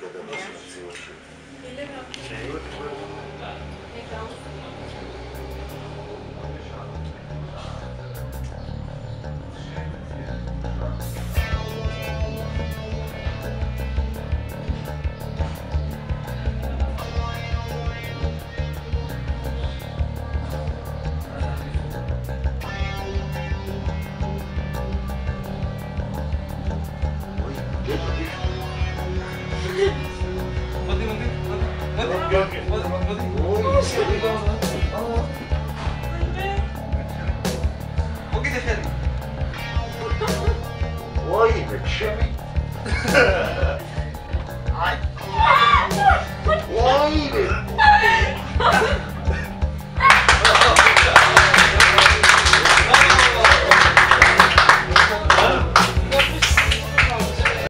когда нас совершили. Mati, mati, mati. Mati, mati. Oke, Jeffrey. Woi, bercumi.